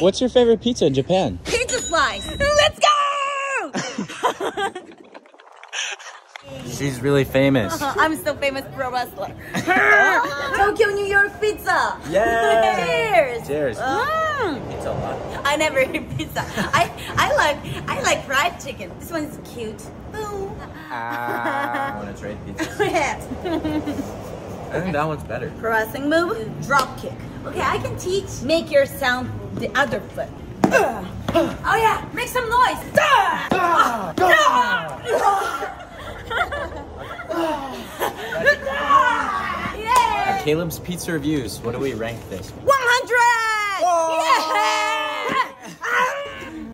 What's your favorite pizza in Japan? Pizza slice. Let's go! She's really famous. I'm so famous pro wrestler. Tokyo, New York pizza. Yeah. Cheers. Cheers. Mm. Pizza a lot. I never eat pizza. I I like I like fried chicken. This one's cute. Boom. Ah, I want to trade pizza. Yes. I think that one's better. Pressing move, drop kick. Okay, I can teach. Make your sound the other foot. Oh yeah, make some noise. Ah! Ah! Ah! Yeah. Caleb's Pizza Reviews. What do we rank this? Woo!